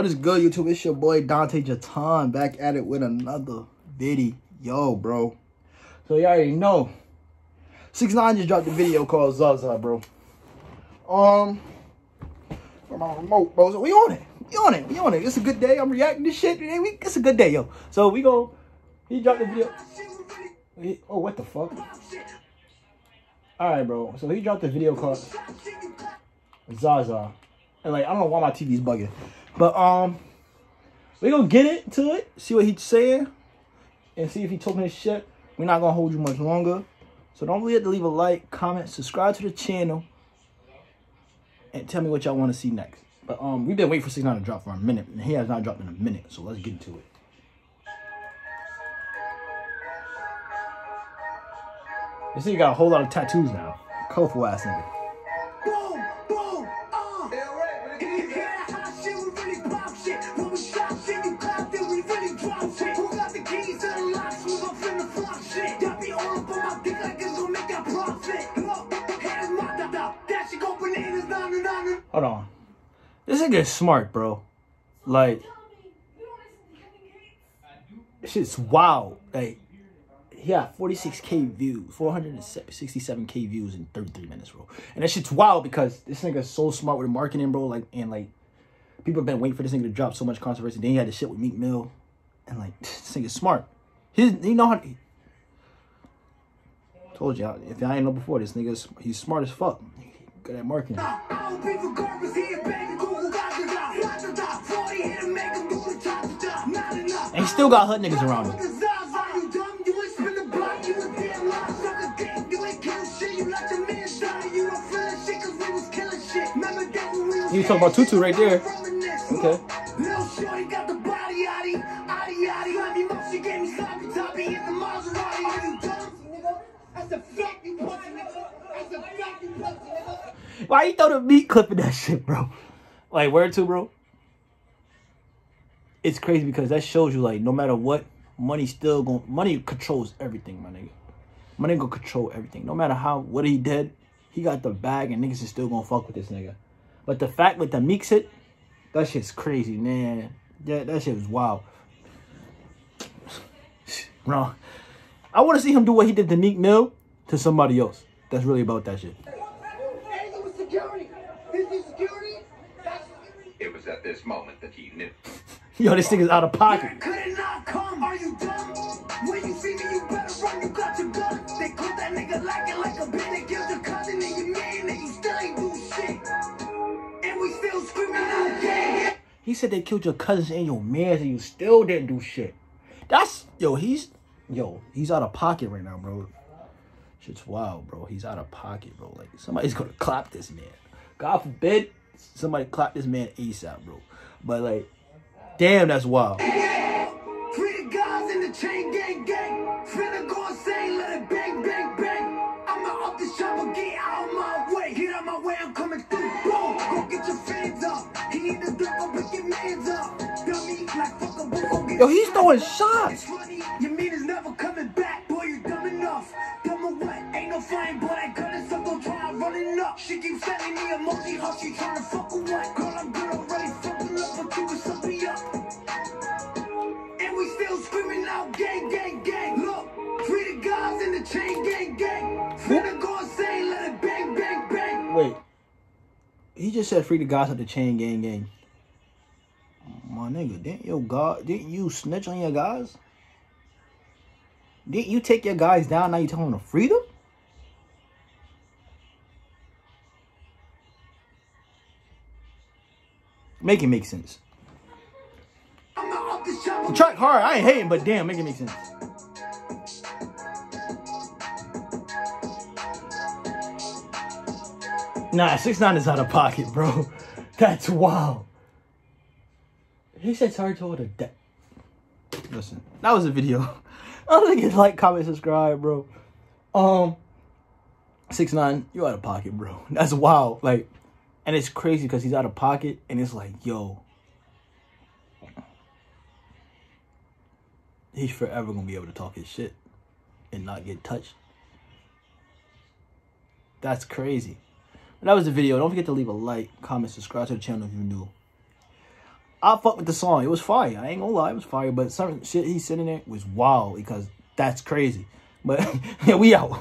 What is good, YouTube? It's your boy Dante Jatan back at it with another video, Yo, bro. So you all already know. 6 9 just dropped a video called Zaza, bro. Um, for my remote, bro. So we on it. We on it. We on it. It's a good day. I'm reacting to shit. today. It's a good day, yo. So we go. He dropped the video. He, oh, what the fuck? All right, bro. So he dropped the video called Zaza. And like, I don't know why my TV's bugging. But um, we gonna get into it, see what he's saying, and see if he talking his shit. We're not gonna hold you much longer. So don't forget to leave a like, comment, subscribe to the channel, and tell me what y'all want to see next. But um, we've been waiting for 6 9 to drop for a minute, and he has not dropped in a minute. So let's get into it. This nigga got a whole lot of tattoos now. Colorful ass nigga. Hold on. This nigga is smart, bro. Like, shit's wild. Like, he got 46k views, 467k views in 33 minutes, bro. And that shit's wild because this nigga's so smart with marketing, bro. Like, and like, people have been waiting for this nigga to drop so much controversy. Then he had the shit with Meek Mill, and like, this nigga's smart. His, you know how. told y'all, if y'all ain't know before, this nigga's he's smart as fuck. Good at marketing. I don't pay for garbage here, baby. Google got the da. Watch the da. 40 hit and make 'em do the top to da. Not enough. And he still got hood niggas around him. You dumb, you ain't spin the block, you a damn lie. Suck a dick, you ain't kill shit. You let your man die, you don't feel that shit 'cause we was killing shit. Remember that when we was He was talking about Tutu right there. Okay. That's a fact, you pussy nigga. That's a fact, you pussy nigga. Why you throw the Meek clip in that shit, bro? Like, where to, bro? It's crazy because that shows you, like, no matter what, money still going money controls everything, my nigga. Money gonna control everything. No matter how, what he did, he got the bag and niggas is still gonna fuck with this nigga. But the fact with the Meek shit, that shit's crazy, man. Yeah, that shit was wild. Bro, I want to see him do what he did to Meek Mill to somebody else. That's really about that shit. Hey, it was security. This is security. That's It was at this moment that he knew. Yo, this nigga's out of pocket. Could it not come? Are you dumb? When you see me, you better run. You got your gun. They caught that nigga lacking like a bandit. Killed your cousin and your man, and you still ain't do shit. And we still screaming out, gang. He said they killed your cousins and your mans and you still didn't do shit. That's yo, he's yo, he's out of pocket right now, bro. Shit's wild, bro. He's out of pocket, bro. Like somebody's gonna clap this man. God forbid somebody clap this man ASAP, bro. But like, damn, that's wild. The guys in the chain gang gang. Finna go insane, let it bang bang bang. I'ma up the chopper, get out my way. Get out my way, I'm coming through. Boom, go get your fans up. He need the dirt, go pick your mans up. Dummy, like fuck a get Yo, he's throwing It's shots. funny, your mean is never coming emoji, how she tryna fuck or what? Girl, I'm good already, fucking up, but you was something up. And we still screaming out gang, gang, gang. Look, free the guys in the chain gang, gang. Finna go insane, let it bang, bang, bang. Wait. He just said free the guys at the chain gang gang. My nigga, didn't your god didn't you snitch on your guys? Didn't you take your guys down? Now you telling them to free them? Make it make sense. Track hard. I ain't hating, but damn, make it make sense. Nah, six nine is out of pocket, bro. That's wild. He said sorry to all the debt. Listen, that was a video. I don't think it's like, comment, subscribe, bro. Um, six nine, you out of pocket, bro. That's wild. Like, and it's crazy because he's out of pocket, and it's like, yo, he's forever gonna be able to talk his shit and not get touched. That's crazy. But that was the video. Don't forget to leave a like, comment, subscribe to the channel if you're new. I fuck with the song. It was fire. I ain't gonna lie, it was fire. But some shit he's sitting there was wild because that's crazy. But yeah, we out.